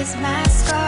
It's my scar.